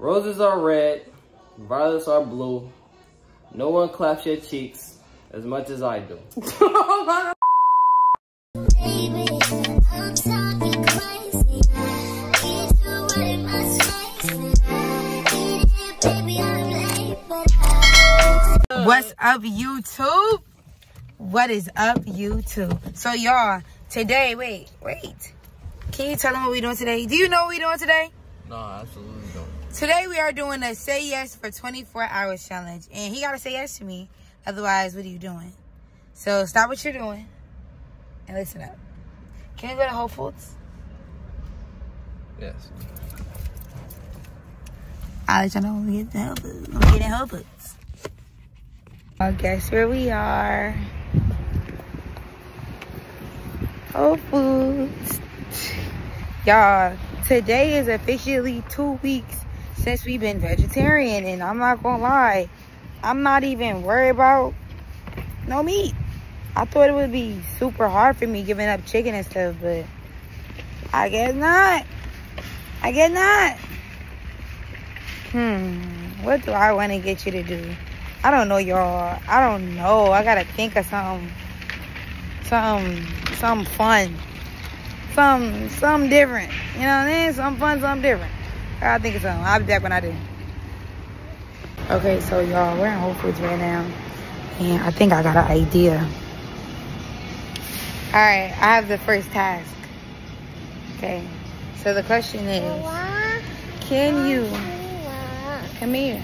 Roses are red, violets are blue. No one claps your cheeks as much as I do. What's up, YouTube? What is up, YouTube? So, y'all, today, wait, wait. Can you tell them what we doing today? Do you know what we doing today? No, absolutely don't. Today, we are doing a Say Yes for 24 Hours challenge. And he got to say yes to me. Otherwise, what are you doing? So, stop what you're doing and listen up. Can we go to Whole Foods? Yes. I'll let y'all know when we get to Whole Foods. When we get in Whole Foods. Well, guess where we are? Whole Foods. Y'all, today is officially two weeks since we've been vegetarian. And I'm not gonna lie, I'm not even worried about no meat. I thought it would be super hard for me giving up chicken and stuff, but I guess not. I guess not. Hmm, what do I want to get you to do? I don't know, y'all. I don't know. I gotta think of something, something, something fun, something, something different. You know what I mean? Something fun, something different. I think it's on. I'll be back when I do. Okay, so y'all, we're in Whole Foods right now, and I think I got an idea. All right, I have the first task. Okay, so the question is, can you come here?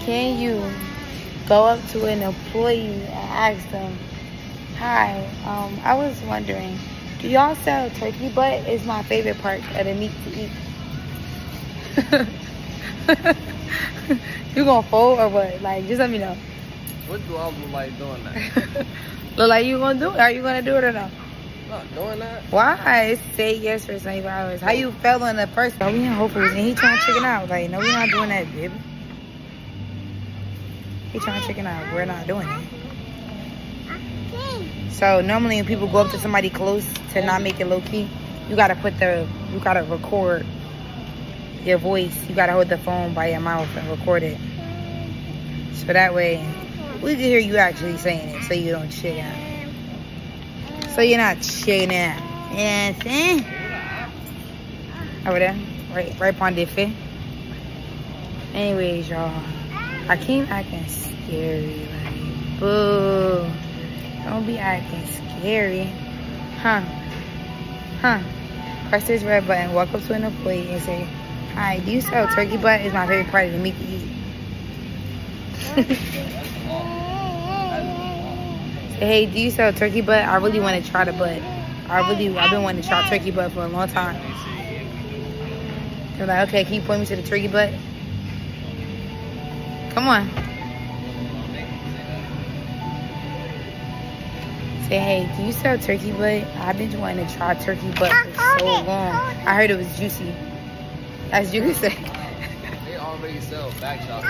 Can you go up to an employee and ask them, "Hi, um, I was wondering, do y'all sell turkey butt? It's my favorite part of the meat to eat." you gonna fold or what? Like, just let me know. What do I look like doing that? Look like you gonna do it? Are you gonna do it or no? Not doing that. Why? Say yes for 24 hours. How you feeling the first? Are we in Whole Foods and he trying to chicken out? Like, no, we're not doing that, baby. He trying to chicken out. We're not doing it. So normally when people go up to somebody close to not make it low key, you gotta put the, you gotta record your voice. You gotta hold the phone by your mouth and record it. So that way we can hear you actually saying it, so you don't chicken out. So you're not chicken out. You know what Over there, right, right on the. Anyways, y'all, I came acting scary, like, boo. Don't be acting scary. Huh. Huh. Press this red button, walk up to an employee and say, Hi, do you sell turkey butt? Is my favorite part of the meat to eat. hey, do you sell turkey butt? I really want to try the butt. I really, I've been wanting to try turkey butt for a long time. They're like, okay, can you point me to the turkey butt? Come on. Say, hey, do you sell turkey butt? I've been wanting to try turkey butt for so long. I heard it was juicy. As you can say. They already sell back shots.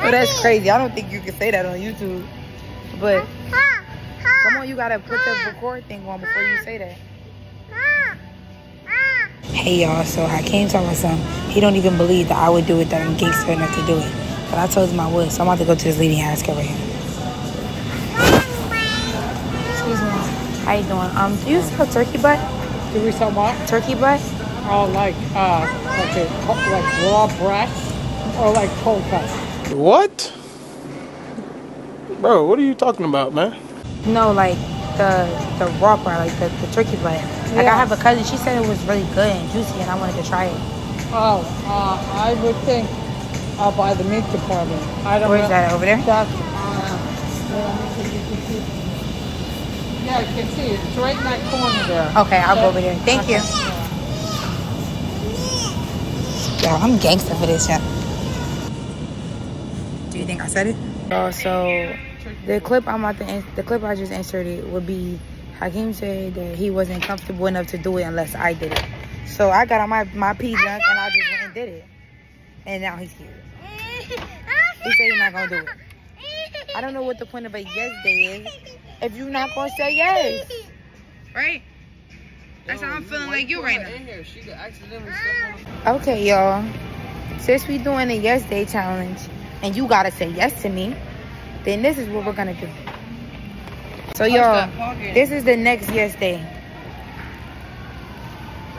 Oh, that's crazy. I don't think you can say that on YouTube. But come on, you gotta put the record thing on before you say that. Hey y'all, so I came to my son. He don't even believe that I would do it, that I'm gangster enough to do it. But I told him I would, so I'm about to go to this lady and ask her right here. Excuse me. How you doing? Um, do you sell turkey butt? Do we sell what? Turkey butt? Oh, like uh, like a, like raw breast or like cold cut? What? Bro, what are you talking about, man? No, like the the raw part, like the, the turkey butt. Like I have a cousin, she said it was really good and juicy, and I wanted to try it. Oh, uh, I would think uh, by the meat department. I don't Where's know. that over there? That's, uh, yeah, you can see it. It's right in that corner there. Okay, I'll go over there. Thank you. Yo, I'm gangster for this shit. Do you think I said it? Oh, so the clip I'm about to the clip I just inserted would be Hakeem said that he wasn't comfortable enough to do it unless I did it. So I got on my my pee junk and I just went and did it, and now he's here. He said he's not gonna do it. I don't know what the point of a yes day is if you're not gonna say yes, right? That's how I'm feeling like you right now. In here, she could accidentally step on Okay, y'all. Since we doing a yes day challenge and you gotta say yes to me, then this is what we're gonna do. So y'all, this is the next yes day.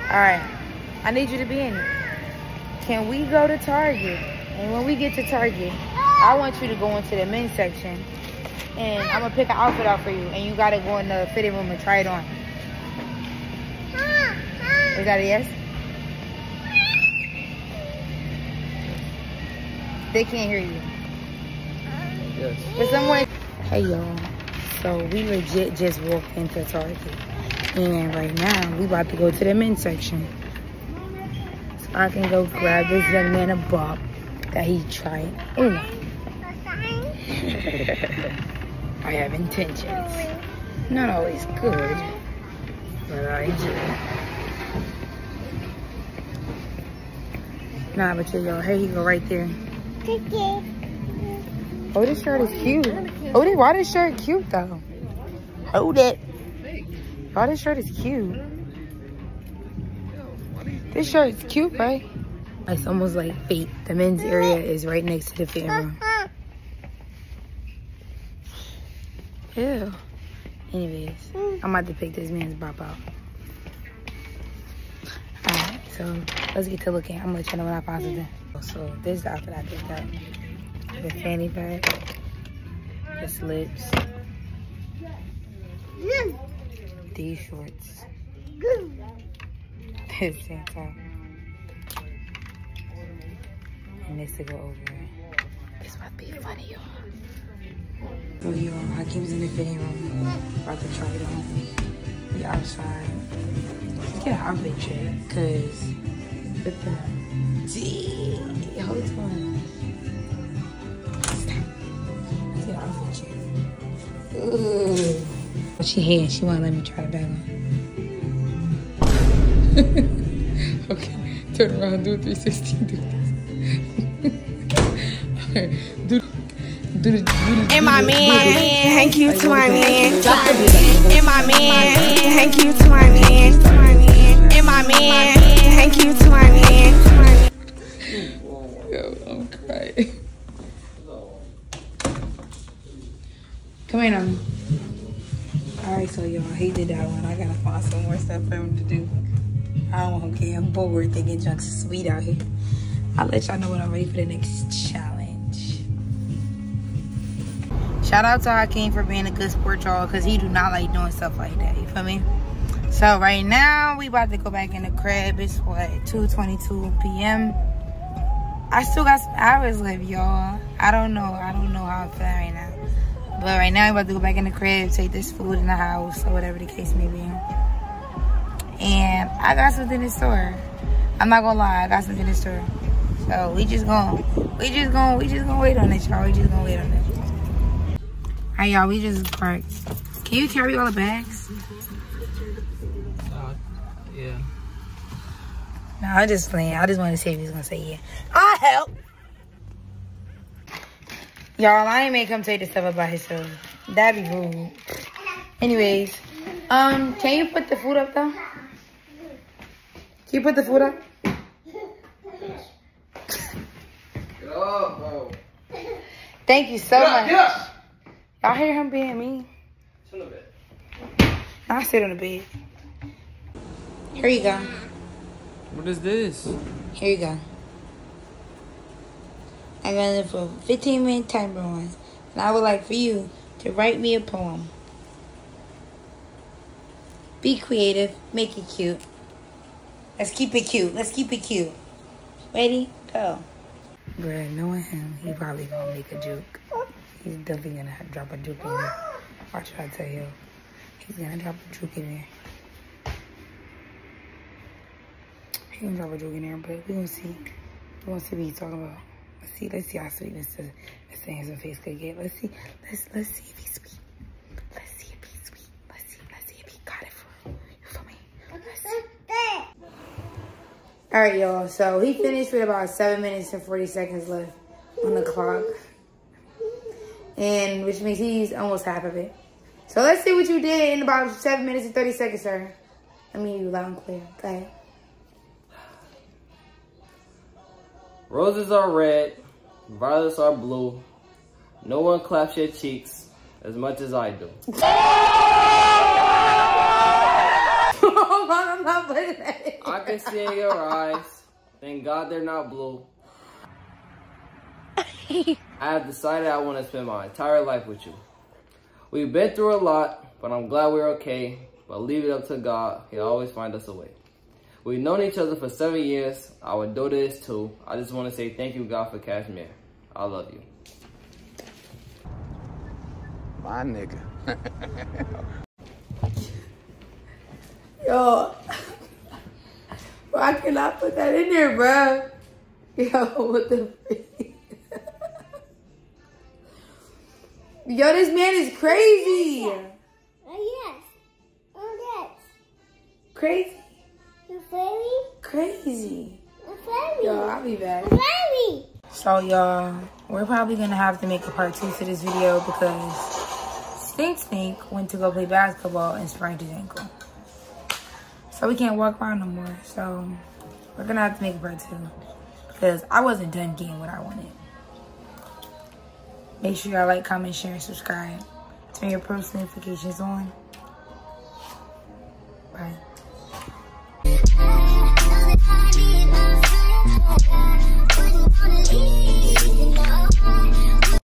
Alright. I need you to be in it. Can we go to Target? And when we get to Target, I want you to go into the men's section and I'm gonna pick an outfit out for you and you gotta go in the fitting room and try it on. Is that a yes? They can't hear you. Yes. But someone. Hey y'all. So we legit just walked into Target. And right now we about to go to the men's section. So I can go grab this young man a bop that he tried. Oh I have intentions. Not always good. But I do. Nah, but yeah, y'all, here you go right there. Oh, this shirt is cute. Oh, this, why this shirt cute though? Hold it. Oh, this shirt is cute. This shirt is cute, right? It's almost like fate. The men's area is right next to the fitting room. Ew. Anyways, I'm about to pick this man's bop out. So let's get to looking. I'm gonna let you know when I find something. So this is the outfit I picked up. The fanny pack, the slips, these shorts, this tank top, and this to go over it. This to be funny, y'all. So y'all, Hakeem's in the fitting room, about to try it on. We outside. Get outfit check, cause the D, hold on. Let's get outfit check. Ooh. But she here, she wanna let me try it back on. okay, turn around, do a 360, do this. okay, do, do the, do the, And my do man, thank you to my man. Drop the beat. And my man, thank you to my man. Man, thank you to my man. Yo, I'm crying. Come here now. Alright, so y'all, he did that one. I gotta find some more stuff for him to do. I don't want to get bored thinking junk's sweet out here. I'll let y'all know when I'm ready for the next challenge. Shout out to Hakeem for being a good sport, y'all, because he do not like doing stuff like that. You feel me? So right now, we about to go back in the crib. It's what, 2.22 p.m. I still got some hours left, y'all. I don't know. I don't know how I'm feeling right now. But right now, I'm about to go back in the crib, take this food in the house, or whatever the case may be. And I got something in store. I'm not gonna lie, I got something in store. So we just gonna, we just gonna, we just gonna wait on it, y'all. We just gonna wait on it. Alright, y'all, we just parked. Can you carry all the bags? Yeah. No, I just playing. I just wanted to see if he was gonna say yeah. I help. Y'all, I ain't make him take the stuff up by himself. That'd be rude. Anyways, um, can you put the food up though? Can you put the food up? Get up, bro. Thank you so much. Y'all hear him being mean? Turn a bit. I sit on the bed. Here you go. What is this? Here you go. I got it for 15 minute timer on. And I would like for you to write me a poem. Be creative, make it cute. Let's keep it cute. Let's keep it cute. Ready? Go. Bruh, knowing him, he probably gonna make a joke. He's definitely gonna drop a joke in there. Watch what I tell you. He's gonna drop a joke in there. He gonna drop a joke in there, but we gonna see. We gonna see what he's talking about. Let's see. Let's see how sweet Mr. Mr. Handsome Face could get. Let's see. Let's let's see if he's sweet. Let's see if he's sweet. Let's see. Let's see if he got it for. You feel me? All right, y'all. So he finished with about seven minutes and forty seconds left on the clock, and which means he's almost half of it. So let's see what you did in about seven minutes and thirty seconds, sir. I mean you loud and clear. Go ahead. Roses are red, violets are blue. No one claps your cheeks as much as I do. I'm not putting that. I can see in your eyes. Thank God they're not blue. I have decided I want to spend my entire life with you. We've been through a lot, but I'm glad we're okay. But leave it up to God. He'll always find us a way. We've known each other for seven years. Our daughter is too. I just want to say thank you, God, for Cashmere. I love you. My nigga. Yo. Bro, I cannot put that in there, bro. Yo, what the? Yo, this man is crazy. Oh, yes. Oh, yes. Crazy. Fairy? Crazy. The fairy. Yo, I'll be back. The fairy. So, y'all, we're probably going to have to make a part two to this video because Stink Stink went to go play basketball and sprained his ankle. So we can't walk around no more. So we're going to have to make a part two because I wasn't done getting what I wanted. Make sure y'all like, comment, share, and subscribe. Turn your post notifications on. Bye. I need my fire? I wouldn't wanna leave.